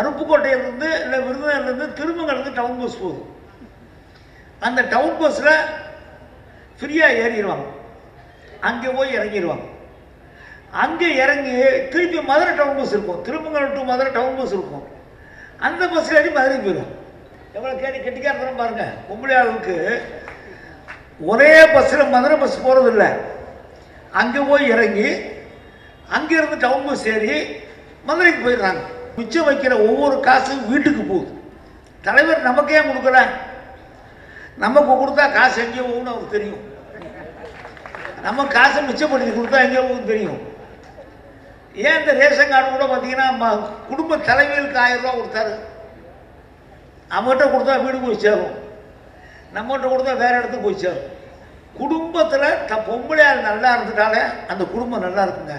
அருப்புக்கோட்டையிலேருந்து இல்லை விருதுநகர்லேருந்து திருமங்கலேருந்து town bus போகுது. அந்த டவுன் பஸ்ஸில் ஃப்ரீயாக ஏறிடுவாங்க. அங்கே போய் இறங்கிடுவாங்க. அங்கே இறங்கி திருப்பி மதுரை டவுன் பஸ் இருக்கும். Thirumangalam to Madurai town bus இருக்கும். அந்த பஸ்ஸில் ஏறி மதுரைக்கு போயிடும் எவ்வளோ கேட்டி கெட்டிக்காரத்தனம் பாருங்க. பொம்பளை ஒரே பஸ்ஸில் மதுரை பஸ் போகிறதில்ல அங்கே போய் இறங்கி அங்கேருந்து டவுன் பஸ் ஏறி மதுரைக்கு போயிடுறாங்க. மிச்சம் வைக்கிற ஒவ்வொரு காசும் வீட்டுக்கு போகுது. தலைவர் நமக்கு ஏன் கொடுக்கல? நமக்கு கொடுத்தா காசு எங்கே போகும்னு அவருக்கு தெரியும். நம்ம காசை மிச்சப்படுத்தி கொடுத்தா எங்கே போகும்னு தெரியும். ஏன் இந்த ரேஷன் கார்டு கூட பார்த்தீங்கன்னா குடும்ப தலைவிகளுக்கு ஆயிரம் ரூபா கொடுத்தாரு. அவங்ககிட்ட கொடுத்தா வீடு போய் சேரும். நம்மகிட்ட கொடுத்தா வேற இடத்துக்கு போய் சேரும். குடும்பத்தில் த பொம்பளையார் நல்லா இருந்துட்டாலே அந்த குடும்பம் நல்லா இருக்குங்க.